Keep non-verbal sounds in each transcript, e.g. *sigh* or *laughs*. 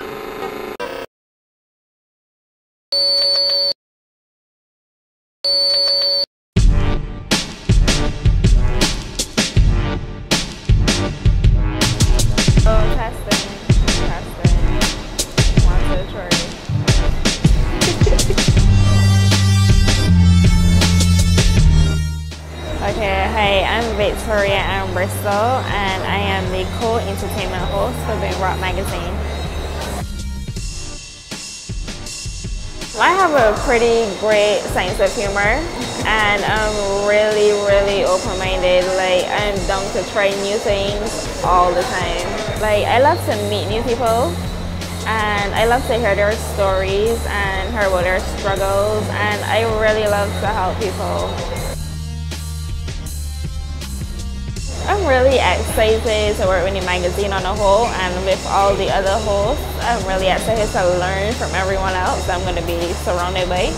*laughs* Victoria Ann Bristol, and I am the co-entertainment host for BimROCK Magazine. I have a pretty great sense of humor, and I'm really, really open-minded. Like, I'm down to try new things all the time. Like, I love to meet new people, and I love to hear their stories and hear about their struggles, and I really love to help people. Really excited to work with the magazine on the whole and with all the other hosts. I'm really excited to learn from everyone else I'm going to be surrounded by.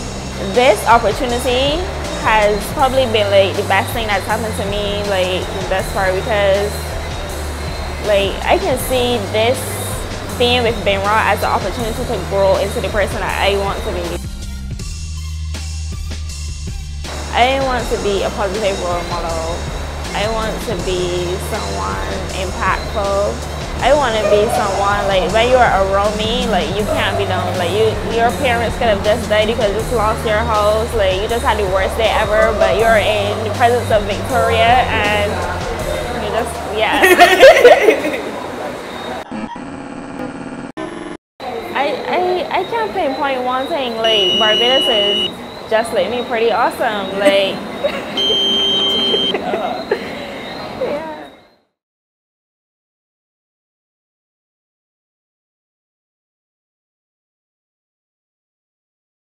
This opportunity has probably been like the best thing that's happened to me like thus far because like I can see this being with Benra as an opportunity to grow into the person that I want to be. I want to be a positive role model. I want to be someone impactful. I want to be someone like when you are around me, like you can't be done. Like you, your parents could have just died because you just lost your house. Like you just had the worst day ever, but you're in the presence of Victoria and you just yeah. *laughs* I, I I can't pinpoint one thing. Like Barbados is just like me, pretty awesome. Like